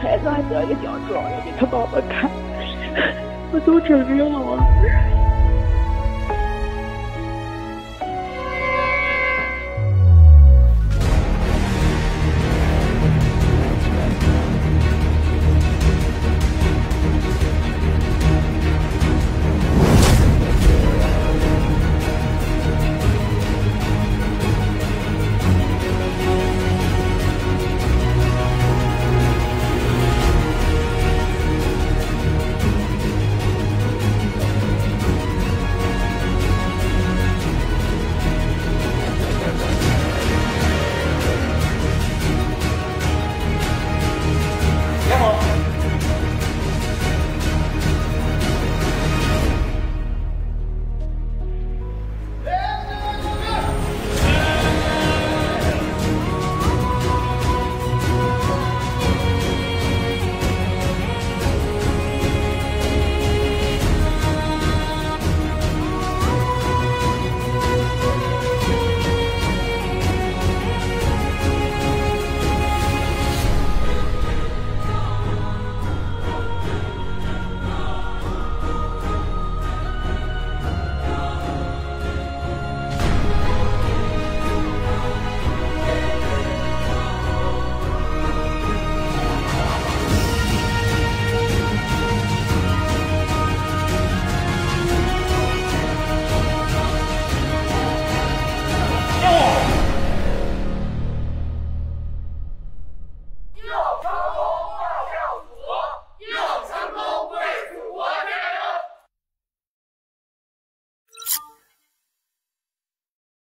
孩子还得了个奖状要给他爸爸看。我都成这样了